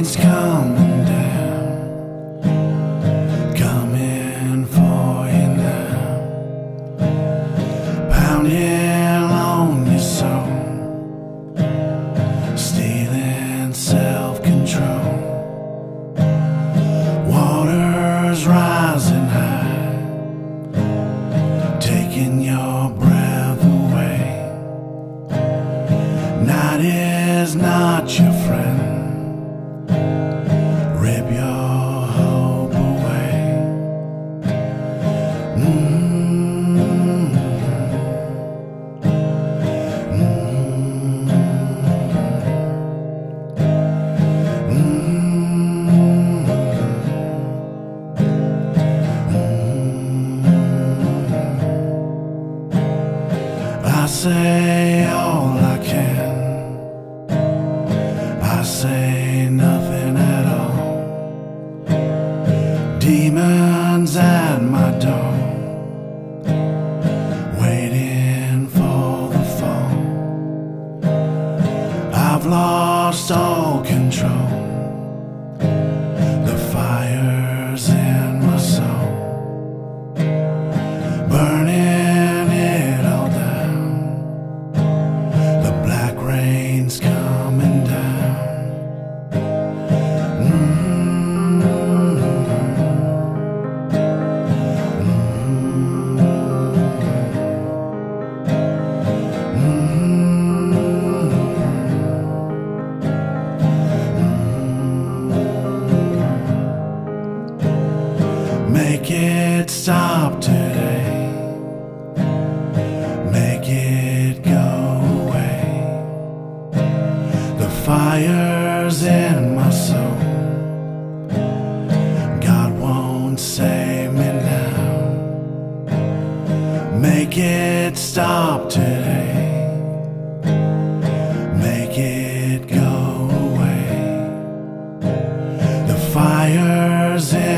rain's coming down, coming for you now, pounding on your soul, stealing self-control. Waters rising high, taking your breath away. Night is not your friend. Say all I can. I say nothing at all. Demons at my door, I've lost all control. Make it stop today. Make it go away. The fire's in my soul. God won't save me now. Make it stop today. Make it go away. The fire's in